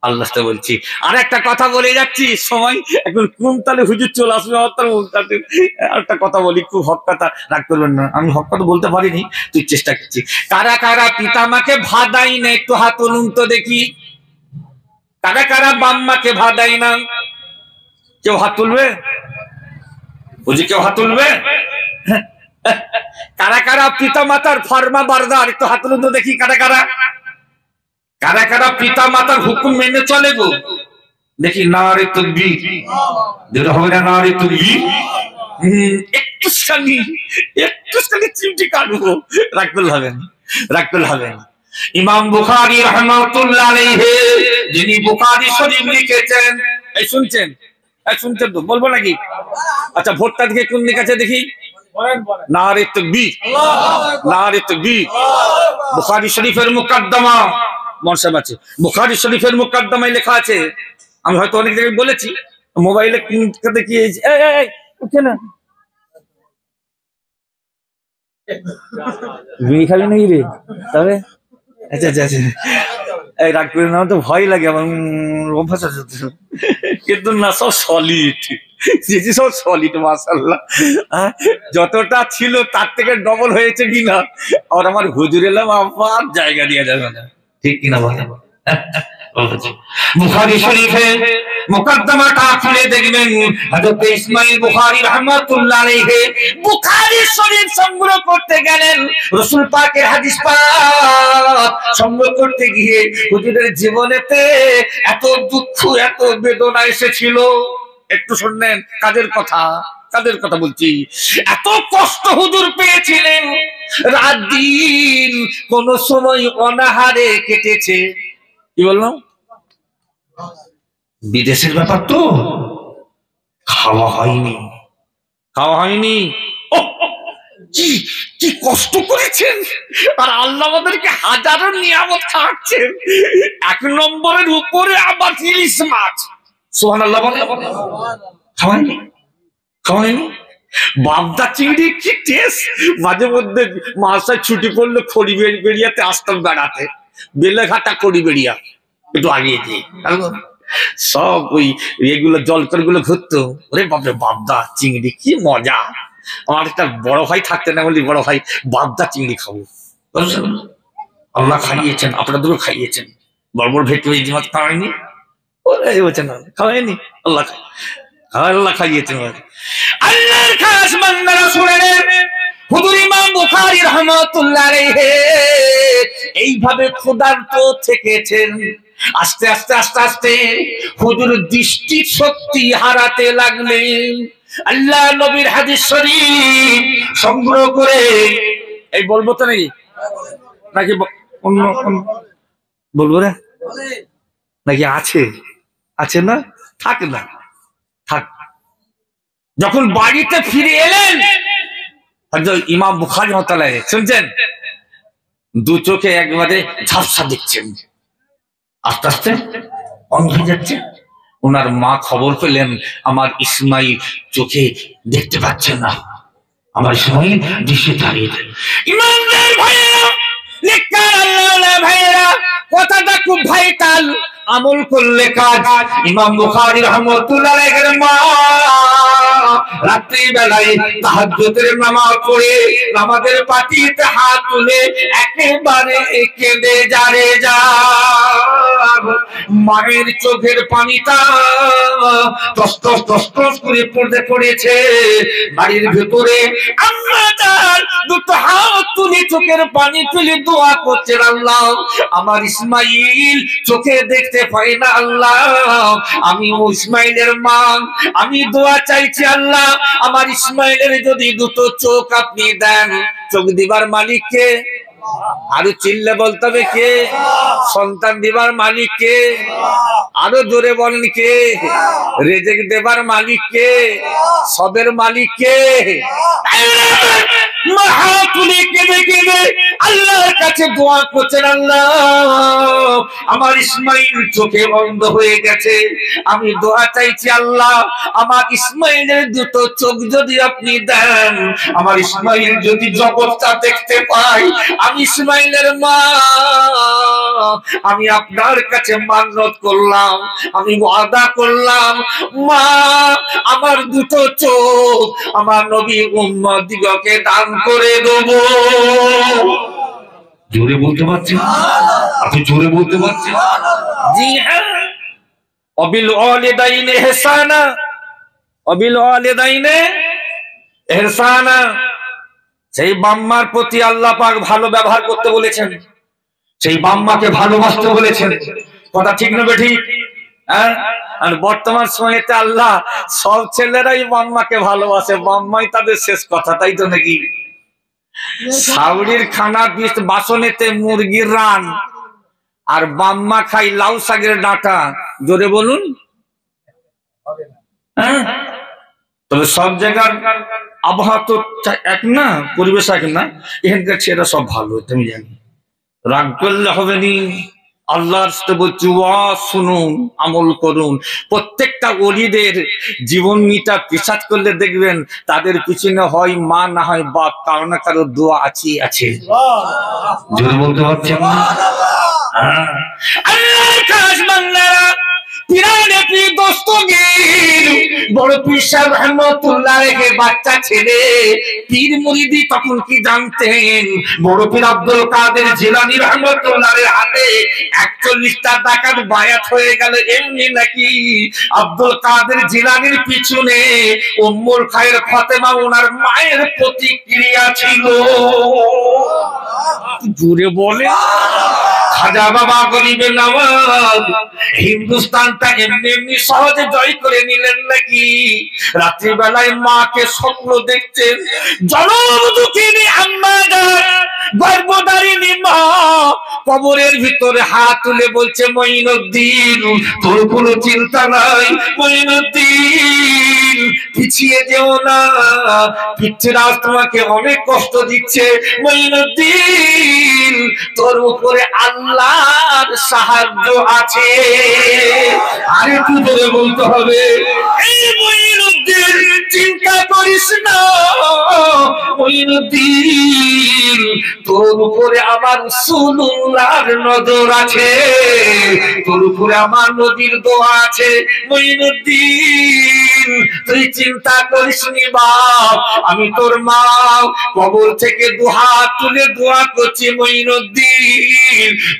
আল্লাহ তো বলছি। আর একটা কথা বলে যাচ্ছি, সময়, এখন কোন তালে হুজুর চলে আসবে। আর একটা কথা বলি, খুব হক কথা, রাগ করবেন না। আমি হক কথা বলতে পারিনি, তুই চেষ্টা করছি। কারা কারা পিতামাকে ভাদাই না, একটু হাত উলুন তো দেখি। কারা কারা বাম্মাকে ভাদাই না। কেউ হাত তুলবে? বুঝি কেউ হাত তুলবে? কারা কারা পিতা মাতার ফর্মা বারদার, একটু হাত তুলুন তো দেখি, কারা কারা। কারা কারা পিতা মাতার হুকুম মেনে চলে গো? দেখি নারে তকবি যেটা হবে না নারে তকবি একটুখানি একটুখানি চিমটি কাটবো। রাগ করলে হবে না হবে ইমাম বুখারী রহমাতুল্লাহ আলাইহি যিনি বুখারী শরীফ লিখেছেন। এই শুনছেন? এই শুনছেন তো? বলব নাকি? আচ্ছা ভোটটা দিকে কোন দিকে আছে দেখি। নারে তকবীর। নারে তকবীর। বুখারী শরীফের মুকদ্দমা। মনসাব আছে। বুখারী শরীফের মুকদ্দমায় লেখা আছে। আমি হয়তো অনেক জায়গায় বলেছি মোবাইলে এই, উঠছে না। রে? আচ্ছা আচ্ছা আচ্ছা। তো ভয় লাগে আমার অভ্যাস আছে কিন্তু না সব সলিড যে সব সলিড মাসাল্লাহ যতটা ছিল তার থেকে ডবল হয়েছে কিনা আর আমার হুজুর এলাম আবার জায়গা দিয়ে যাবে না। ঠিক কিনা বলে? বুখারী শরীফে মুকদ্দমাটা খুলে দেখবেন হযরত ইসমাঈল বুখারী রাহমাতুল্লাহ আলাইহি বুখারী শরীফ সংগ্রহ করতে গেলেন। রাসূল পাকের হাদিস পাক সংগ্রহ করতে গিয়ে হুজুরের জীবনেতে এত দুঃখ এত বেদনা এসেছিল। একটু শুনলেন কাদের কথা? কাদের কথা বলছি? এত কষ্ট হুজুর পেয়েছিলেন। রাত দিন কোন সময় অনাহারে কেটেছে। কি বললাম? বিদেশের ব্যাপার তো। খাওয়া হয়নি। খাওয়া হয়নি? কি কি কষ্ট করেছেন। আর আল্লাহ আমাদেরকে হাজারো নিয়ামত খাওয়াচ্ছেন। এক নম্বরের উপরে আবার ইলিশ মাছ। সোহান আল্লাহ বলে খাওয়ায়নি খাওয়ায়নি বাগদা চিংড়ি, কি টেস্ট মাঝে মধ্যে মাসায় ছুটি পড়লে খড়ি বের- বেরিয়াতে আসতাম বেড়াতে। বেলেঘাটা খড়ি বেরিয়া একটু আগে দিয়ে সব ওই এগুলো জলকরগুলো ঘুরতো। ওরে বাপরে বাগদা চিংড়ি, কি মজা। আমার একটা বড় ভাই থাকতে না বলি, বড় ভাই বাগদা চিংড়ি খাব? আল্লাহ খাইয়েছেন আপনাদেরও খাইয়েছেন। বড় বড় ভেটু এই মাছ খাওয়ায়নি ওরে বলছে, না আল্লাহ খাই আল্লাহ খাইয়েছেন ওরে। আল্লাহর খাস বান্দারা শুনেন হুজুর ইমাম বুখারী এইভাবে থেকেছেন। আস্তে আস্তে আস্তে আস্তে হুজুর দৃষ্টি শক্তি হারাতে লাগলেন। আল্লাহ নবীর হাদিস শরীফ সংগ্রহ করে এই বলব তো নাকি? নাকি অন্য বলব রে? নাকি আছে? আছে না? থাক না। যখন বাড়িতে ফিরে এলেন ইমাম বুখারি মতালায় শুনছেন? দু চোখে একবারে ঝাপসা দেখছেন। আস্তে আস্তে অন্ধ যাচ্ছে। ওনার মা খবর পেলেন, আমার ইসমাইল চোখে দেখতে পাচ্ছেন না। আমার ইসমাইল দৃশ্যে দাঁড়িয়ে ইমানদার কথাটা খুব ভাইটাল আমল করলে কাজ। ইমাম বুখারী রহমাতুল্লাহ আলাইহির মা রাত্রি বেলায় তাহাজ্জুদের নামাজ পড়ে নামাজের পাটিতে হাত তুলে কেঁদে যারে যা। মায়ের চোখের পানিটা করে পড়তে পড়েছে। বাড়ির ভেতরে দুটো হাত তুলে চোখের পানি তুলে দোয়া করছেন, আল্লাহ, আমার ইসমাইল চোখে দেখতে পাই না আল্লাহ। আমি ইসমাইলের মা। আমি দোয়া চাইছি আল্লাহ। আমার ইসমাইলের যদি দুটো চোখ আপনি দেন, চোখ দিবার মালিককে, আরও চিল্লে বলতে হবে কে? সন্তান দিবার মালিক কে আরও জোরে বলেন কে? রেজেক দেবার মালিক কে সবের মালিক কে মাহা তুলে কেঁদে কেঁদে আল্লাহর কাছে দোয়া করছেন আল্লাহ আমার ইসমাইল চোখে বন্ধ হয়ে গেছে আমি দোয়া চাইছি আল্লাহ আমার ইসমাইলের দুটো চোখ যদি আপনি দেন আমার ইসমাইল যদি জগৎটা দেখতে পাই আমি ইসমাইলের মা আমি আপনার কাছে মান্যত করলাম আমি ওয়াদা করলাম মা আমার দুটো চোখ, আমার নবী উম্মত দিগকে দান করে দেবো। জোরে বলতে পারছেন আপনি জোরে বলতে পারছেন? জি হ্যাঁ অবিল ওয়ালিদাইনে ইহসানা অবিল ওয়ালিদাইনে ইহসানা সেই বাম্মার প্রতি আল্লাহ পাক ভালো ব্যবহার করতে বলেছেন। সেই বাম্মাকে ভালোবাসতে বলেছেন। কথা ঠিক না ঠিক হ্যাঁ? আর বর্তমান সময়তে আল্লাহ সব ছেলেরাই বাম্মাকে ভালোবাসে, বাম্মাই তাদের শেষ কথা, তাই তো নাকি? সাউরির খানা বাসনেতে মুরগির রান। আর বাম্মা খাই লাউ শাকের ডাটা। জোরে বলুন। হ্যাঁ? তবে সব জায়গার আবহাওয়া তো এক না, পরিবেশ এক না। এখানকার ছেলেরা সব ভালো, তুমি জানি। রাগ করলে হবে নি। আল্লাহর সাথে বলছি শুনুন আমল করুন। প্রত্যেকটা অলিদের জীবন মিটা পেশাদ করলে দেখবেন তাদের পিছনে হয় মা না হয় বাপ কারও না কারও দোয়া আছে। আছে বলতে পারছেন পিরানে পি দস্তগীর বড় পীর সাহেব রহমতুল্লাহ বাচ্চা ছেলে। পীর মুরিদি তখন কি জানতেন? বড় পীর আব্দুল কাদের জিলানি হাতে বায়াত হয়ে গেল। এমনি নাকি আব্দুল কাদের জিলানির পিছনে উম্মুল খায়ের ফাতেমা ওনার মায়ের প্রতিক্রিয়া ছিল। জুড়ে বলে খাজা বাবা গরিবের নওয়াজ হিন্দুস্তানটা এমনি এমনি সহজে জয় করে নিলেন নাকি? রাত্রিবেলায় মাকে স্বপ্ন দেখছেন জনম দুঃখিনী আম্মা গর্ভধারিণী মা, কবরের ভিতরে হাত তুলে বলছে, মঈনুদ্দিন, তোর কোনো চিন্তা নাই, মঈনুদ্দিন, পিছিয়ে যেও না। পিচ্ছিরাজ তোমাকে অনেক কষ্ট দিচ্ছে, মঈনুদ্দিন, তোর উপরে আল্লাহর সাহায্য আছে। আর একটু ধরে বলতে হবে। এই মঈনুদ্দিন, চিন্তা করিস না। মঈনুদ্দিন, তোর উপরে আমার সুনুলার নজর আছে। তোর উপরে আমার নদীর দোয়া আছে। মঈনুদ্দিন তুই চিন্তা করিস নি বাপ, আমি তোর মা কবর থেকে তুলে দোয়া করছি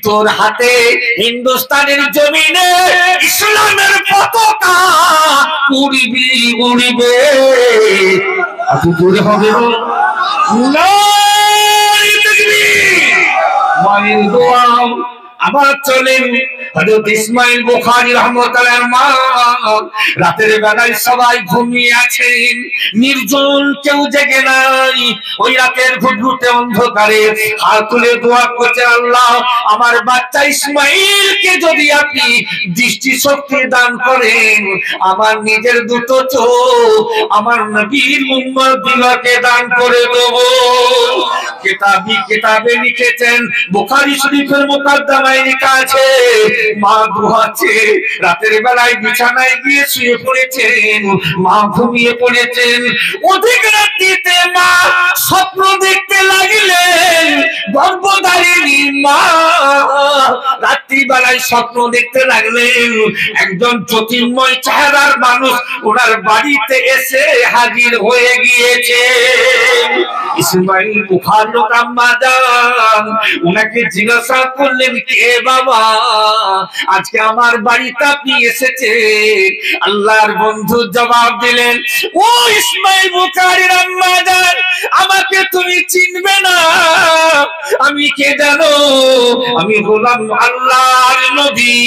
তোর হাতে হিন্দুস্তানের জমিনে ইসলামের পতাকা উড়িবি, উড়িবে। জোরে হবে মায়ের দোয়া আবার চলেন। হযরত ইসমাইল বুখারী রাহমাতুল্লাহ মা, রাতের বেলায় সবাই ঘুমিয়ে আছেন। নির্জন কেউ জেগে নাই। ওই রাতের ঘুটঘুটে অন্ধকারে হাত তুলে দোয়া করছে, আল্লাহ, আমার বাচ্চা ইসমাইলকে যদি আপনি দৃষ্টি শক্তি দান করেন, আমার নিজের দুটো চোখ, আমার নবীর উম্মত দিলকে দান করে দেবো। কিতাবি কিতাবে লিখেছেন, বুখারী শরীফের মুকদ্দমায় লেখা আছে মা দুহাচ্ছে রাতের বেলায় বিছানায় গিয়ে শুয়ে পড়েছেন, মা ঘুমিয়ে পড়েছেন। অধিক রাত্রিতে মা স্বপ্ন দেখতে লাগলেন মা। রাত্রি বেলায় স্বপ্ন দেখতে লাগলেন, একজন জ্যোতির্ময় চেহারার মানুষ ওনার বাড়িতে এসে হাজির হয়ে গিয়েছে। ইসমাইল লোক আম্মা যান উনাকে জিজ্ঞাসা করলেন, কে বাবা, আজকে আমার বাড়িতে আপনি এসেছেন আল্লাহর বন্ধু জবাব দিলেন, ও ইসমাইল বুখারীর আমাকে তুমি চিনবে না। আমি কে জানো? আমি হলাম আল্লাহর নবী।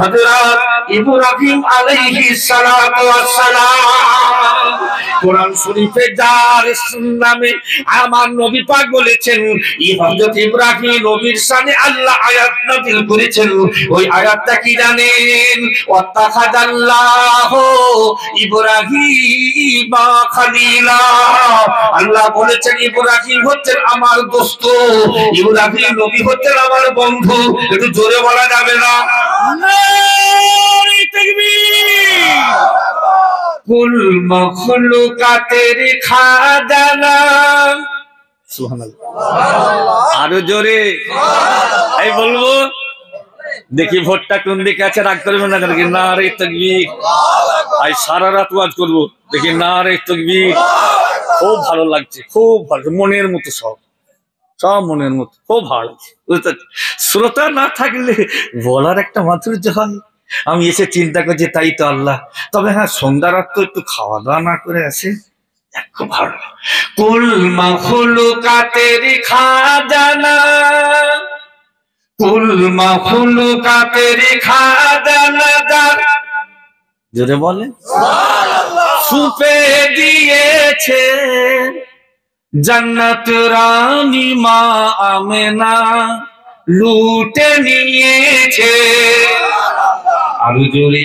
হযরত ইব্রাহিম আলাইহিস সালাতু ওয়াস সালাম কোরআন শরীফে যার নামে আমার নবী পাক বলেছেন, এই হযরত ইব্রাহিম নবীর শানে আল্লাহ আয়াত নাযিল করেছেন। ওই আয়াতটা কি জানেন? ওয়াত্তাখাদাল্লাহু ইব্রাহিম খলিলা। আল্লাহ বলেছেন ইব্রাহিম হচ্ছেন আমার দোস্ত। ইব্রাহিম নবী হচ্ছেন আমার বন্ধু। একটু জোরে বলা যাবে না? কুল মখলুকাতের খাজানা। আরও জোরে। এই বলব, দেখি ভোটটা কোন দিকে আছে, রাগ করবে না, দেখি না রে তকবীর। আই সারা রাত ওয়াজ করব, দেখি না রে তকবীর। খুব ভালো লাগছে, খুব ভালো মনের মতো সব। সব মনের মতো, খুব ভালো? শ্রোতা না থাকলে বলার একটা মাধুর্য হয়। আমি এসে চিন্তা করছি, তাই তো আল্লাহ। তবে হ্যাঁ সন্ধ্যা রাত তো একটু খাওয়া দাওয়া না করে আসে। কুল খাজানা খাজানা যার জোরে বলে সুপে দিয়েছে জন্নত রানী মা আমেনা, লুটে নিয়েছে। আরও জোরে।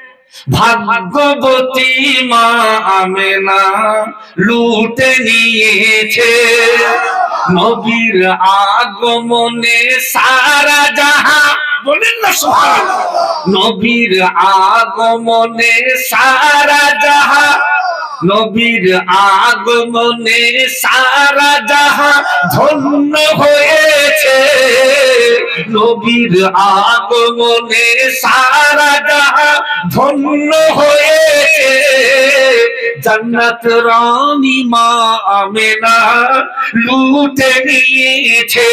ভাগ্যবতী মা আমেনা লুটে নিয়েছে। নবীর আগমনে সারা জাহা, বলেন না সুবহান নবীর আগমনে সারা জাহা নবীর আগমনে সারা যাহা ধন্য হয়েছে। নবীর আগমনে সারা যাহা ধন্য হয়েছে। জান্নাত রানী মা আমেনা লুটে নিয়েছে।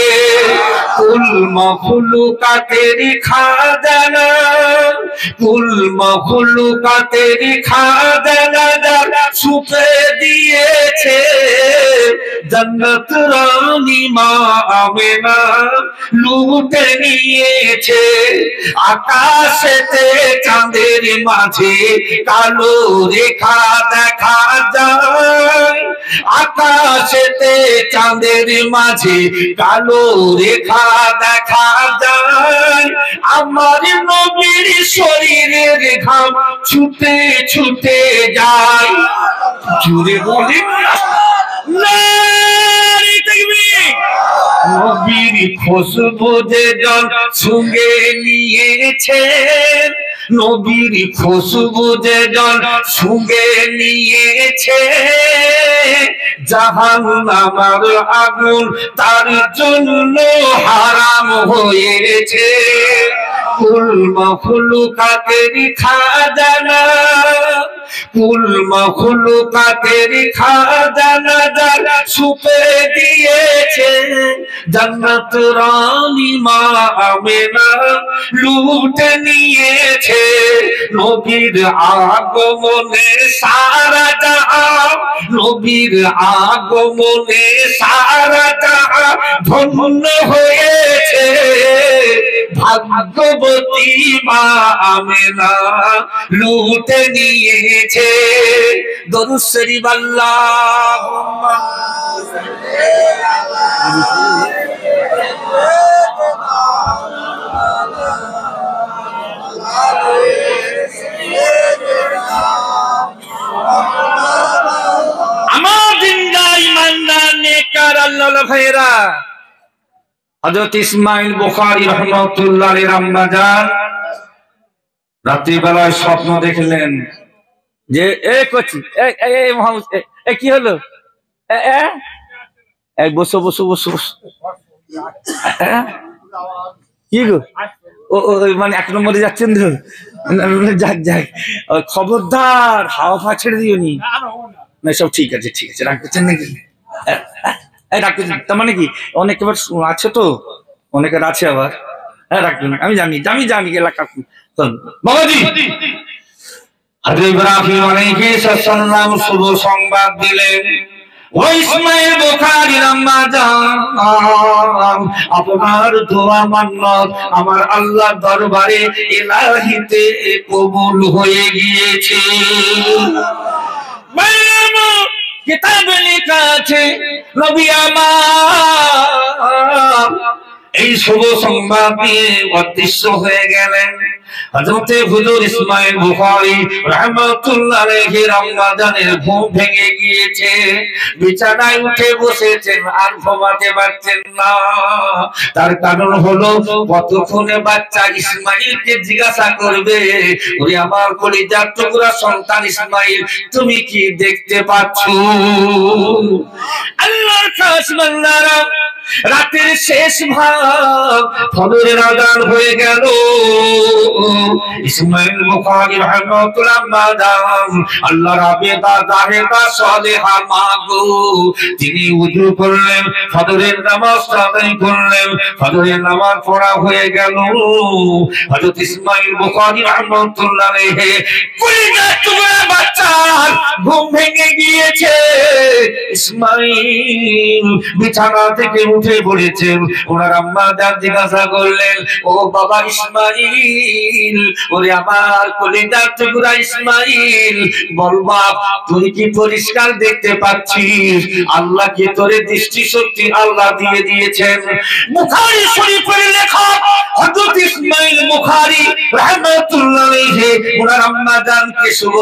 কুল মখলুকাতের খাজানা কুল খাজানা যারা সুপে দিয়েছে। জান্নাত রানী মা আমেনা লুটে নিয়েছে। আকাশেতে চাঁদের মাঝে কালো রেখা দেখা যায়। আকাশেতে চাঁদের মাঝে কালো রেখা দেখা যায়। আমার নবীর শরীরের ঘাম ছুটে ছুটে যায়। জুড়ে বলে নবীর খুশবু যে জন সঙ্গে নিয়েছেন। নবীর খুশবু যে জন সঙ্গে নিয়েছে জাহান আমার আগুন তার জন্য হারাম হয়েছে। কুল খাজানা খাজানা দিয়েছে। রানী মা আমেনা লুটে নিয়েছে নবীর আগমনে সারা জাহান, নবীর আগমনে সারা জাহান ধন্য হয়েছে। ভাগ্যবতী মা আমেনা লুটে নিয়েছে। দরুদ শরীফ আল্লাহুম্মা। আমার জিন্দা ইমানদার নেককার আল্লাহ হযরত ইসমাইল রাহমাতুল্লাহ রাত্রিবেলায় স্বপ্ন দেখলেন যে, এ কচি, এ কি হলো? বসো বসো বসো। কি গো? ও মানে এক নম্বরে যাচ্ছেন তো? [laughs] যাক যাক। খবরদার, হাওয়া ফা ছেড়ে দিও নি। সব ঠিক আছে ঠিক আছে রাখতেছেন নাকি? রাখতেছেন তার মানে কি? অনেক এবার আছে তো? অনেকের আছে আবার। হ্যাঁ রাখবেন আমি জানি আমি জানি এলাকা। বাবাজি! আলাইহিস সালাম শুভ সংবাদ দিলেন। ইসমাইল বুখারী আম্মা আপনার দোয়া মান্নত আমার আল্লাহ দরবারে ইলাহিতে কবুল হয়ে গিয়েছে। কিতাবে লেখা আছে, নবী আমার। এই শুভ সংবাদ নিয়ে অদৃশ্য হয়ে গেলেন। হযরতে হুজুর ইসমাইল বুখারী রাহমাতুল্লাহ আলাইহি রমজানের ঘুম ভেঙে গিয়েছে। বিছানায় উঠে বসেছেন, আর ঘুমাতে পারছেন না। তার কারণ হলো, কতক্ষণে বাচ্চা ইসমাইলকে জিজ্ঞাসা করবে, ওরে আমার কলিজার টুকরা সন্তান ইসমাইল, তুমি কি দেখতে পাচ্ছ? আল্লাহর খাস বান্দারা, রাতের শেষ ভাগ ফজরের আজান হয়ে গেল। ইসমাইল বুখারী রাহমাতুল্লাহ মাদাম, আল্লাহ রাবেদা জাহেদা সালেহা মাগো তিনি ওযু করলেন, ফজরের নামাজ আদায় করলেন, ফজরের নামাজ পড়া হয়ে গেল। হযরত ইসমাইল বুখারী রাহমাতুল্লাহ আলাইহি কলিজা টুকরা বাচ্চা ঘুম ভেঙে গিয়েছে। ইসমাইল বিছানা থেকে উঠে পড়েছেন, ওনার আম্মা যান জিজ্ঞাসা করলেন, ও বাবা ইসমাইল পরিষ্কার দেখতে আল্লাহ তোরে দৃষ্টি শক্তি আল্লাহ দিয়ে দিয়েছেন।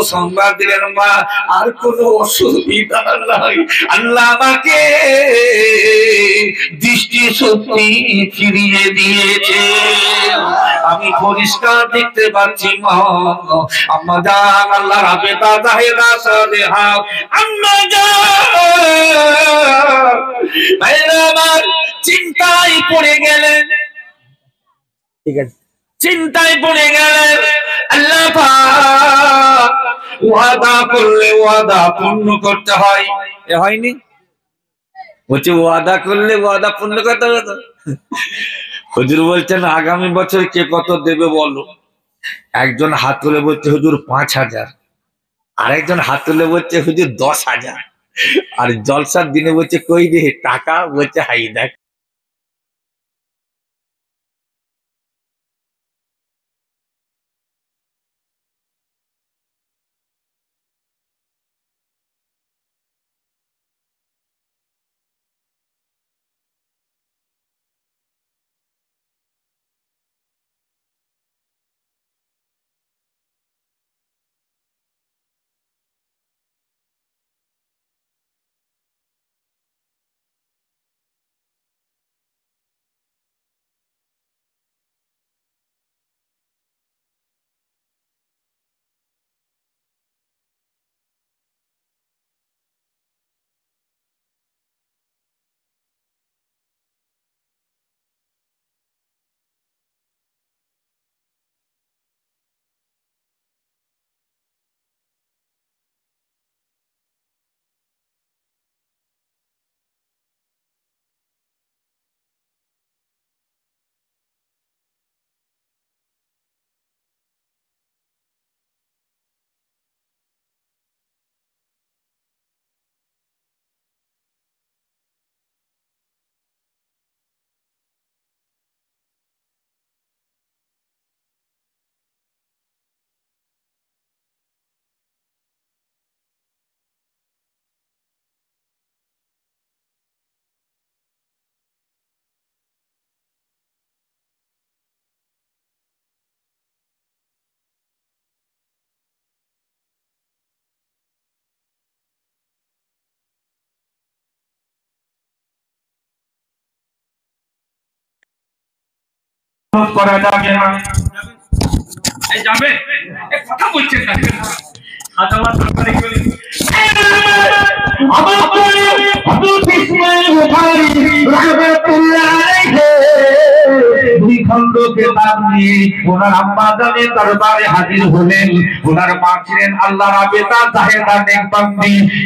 সংবাদ আর কোনো দৃষ্টি শক্তি দিয়েছে আমি পরিষ্কার দেখতে পাচ্ছি মা। আম্মা জান আল্লাহ রাবে তাজাহেরা সালে আম্মা জান আমার চিন্তায় পড়ে গেলেন। ঠিক আছে। চিন্তায় পড়ে গেলেন। আল্লাহ ওয়াদা করলে ওয়াদা পূর্ণ করতে হয়। এ হয়নি? বলছে ওয়াদা করলে ওয়াদা পূর্ণ করতে হবে। হুজুর বলছেন, আগামী বছর কে কত দেবে বলো? একজন হাত তুলে বলছে, হুজুর, পাঁচ হাজার। আরেকজন হাত তুলে বলছে, হুজুর, দশ হাজার। আর জলসার দিনে বলছে, কই রে, টাকা? বলছে, হাই, দেখ। করা যাবে না যাবে? কথা বলছেন না। আমার সরকারি গলি। আমার ইসমাইল বুখারী রাহমাতুল্লাহ আলাইহি দুই খণ্ড কিতাব নিয়ে ওনার আম্মা জানের দরবারে হাজির হলেন। ওনার মা ছিলেন জাহেদা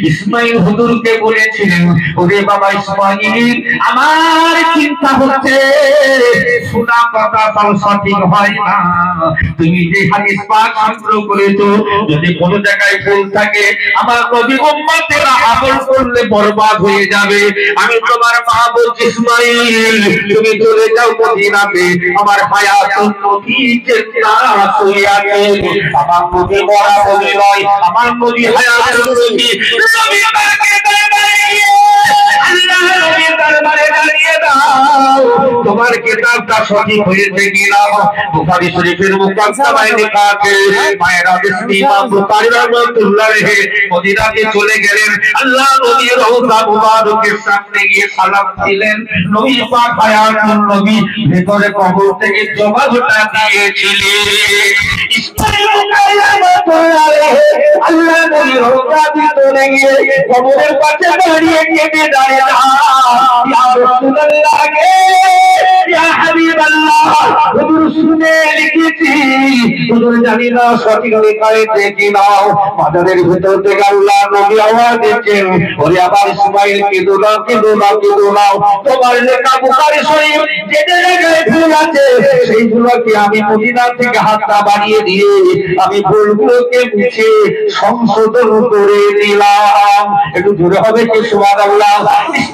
ইসমাইল হুজুরকে বলেছিলেন, ওরে বাবা ইসমাইল, আমার চিন্তা হচ্ছে সঠিক হয় না। তুমি যে হাদিস সংগ্রহ করেছ, যদি কোনো জায়গায় ভুল থাকে, আমার নবী আমল করলে বরবাদ হয়ে যাবে। আমি তোমার মা বলছি, ইসমাইল, তুমি চলে যাও মদিনাতে আমার হায়াত নবী চেতনা হয়ে আছে আমার নবী মরা নবী তোমার কিতাবটা সঠিক হয়েছে কিনা? বুখারী শরীফের মুকাদ্দমায় লেখা আছে, মায়েরা বিসমি ইমাম বুখারী রাহমাতুল্লাহ মদিনাতে চলে গেলেন। আল্লাহ নবীর রওজা মুবারকের সামনে গিয়ে সালাম দিলেন। নবী পাক হায়াতুন নবী ভেতরে কবর থেকে জবাবটা দিয়েছিলেন। ইসমাইল বুখারী আল্লাহ নবীর রওজা ভিতরে গিয়ে কবরের পাশে দাঁড়িয়ে কেঁদে দাঁড়িয়ে জানি না সঠিক দেখি নাও থেকে আল্লাহ নবী আওয়াজ দিচ্ছেন ওরে আবার ইসমাইল না তোমার লেখা শরীফ যে জায়গায় ভুল আছে সেই ভুলকে আমি মদিনা থেকে হাতটা বাড়িয়ে দিয়ে আমি ভুলগুলোকে মুছে সংশোধন করে দিলাম একটু জোরে হবে কি বুখারী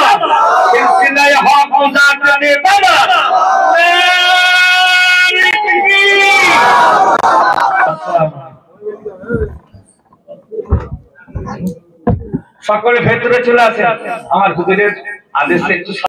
বাবা সকলে ভেতরে চলে আসে আমার হুজুরের আদেশে একটু